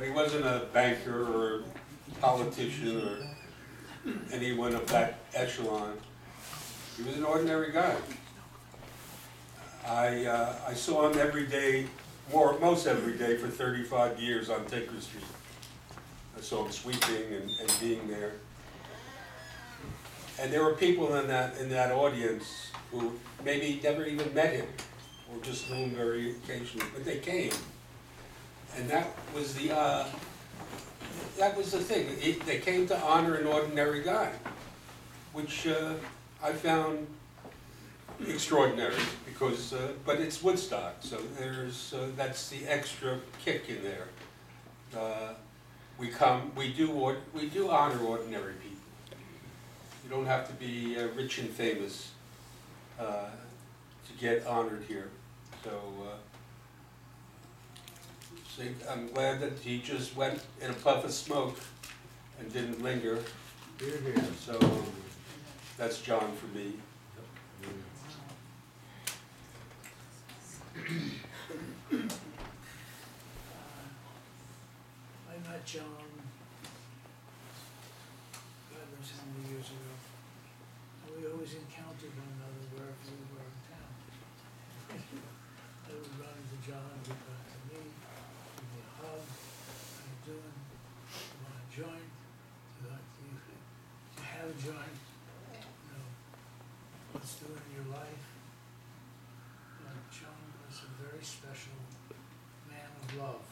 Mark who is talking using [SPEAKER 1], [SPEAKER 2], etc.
[SPEAKER 1] But he wasn't a banker or politician or anyone of that echelon. He was an ordinary guy. I, uh, I saw him every day, more, most every day for thirty-five years on Tinker Street. I saw him sweeping and, and being there. And there were people in that, in that audience who maybe never even met him, or just knew him very occasionally, but they came. And that was the, uh, that was the thing, It- they came to honor an ordinary guy, which, uh, I found extraordinary, because, uh, but it's Woodstock, so there's, uh, that's the extra kick in there. Uh, We come, we do, ord- we do honor ordinary people. You don't have to be uh, rich and famous uh, to get honored here, so, uh, see, I'm glad that he just went in a puff of smoke and didn't linger,
[SPEAKER 2] Here, here.
[SPEAKER 1] so that's John for me.
[SPEAKER 3] I met John, God knows how many years ago. And we always encountered one another wherever we were in town. I would run into John, he'd run into me, give me a hug, how you doing? You want a joint? You like, do you, do you have a joint? You know, what's doing in your life? Uh, John was a very special man of love.